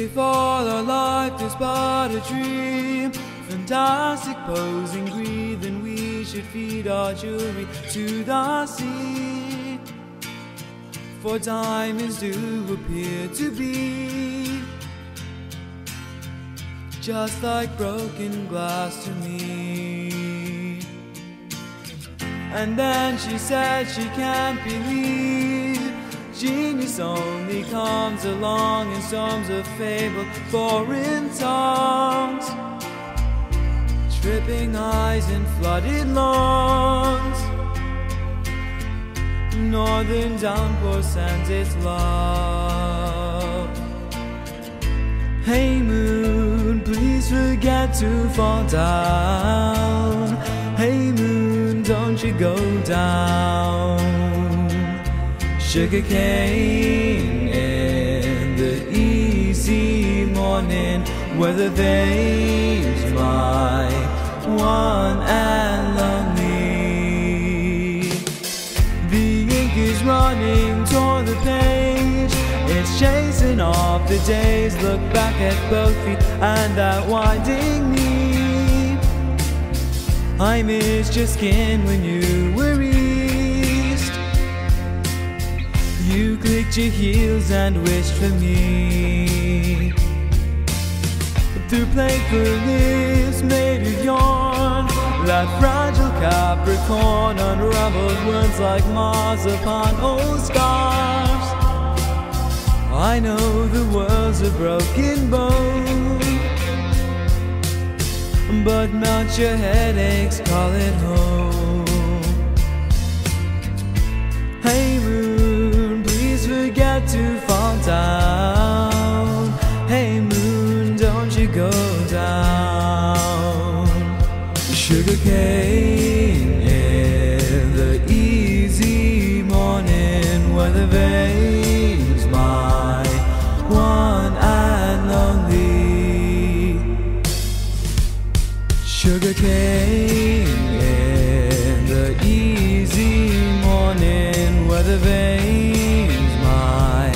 If all our life is but a dream, fantastic posing then we should feed our jewelry to the sea. For diamonds do appear to be just like broken glass to me. And then she said she can't believe only comes along in storms of fable, foreign tongues, tripping eyes and flooded lungs. Northern downpour sends its love. Hey moon, please forget to fall down. Sugar cane in the easy morning, weather vanes my one and lonely. The ink is running toward the page. It's chasing off the days. Look back at both feet and that winding knee. I missed your skin when you were. You clicked your heels and wished for me. Through playful lips made of yarn, that fragile Capricorn unraveled words like Mars upon old scars. I know the world's a broken bone, but melt your headaches, call Cane in the easy morning, weather vanes my one and only. Sugar cane in the easy morning, weather vanes my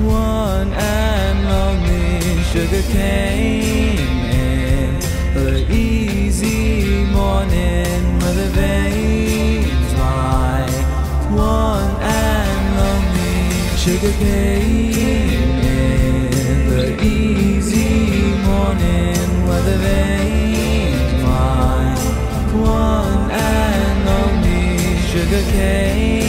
one and only. Sugar cane sugar cane in the easy morning weather vane. My one and only sugar cane.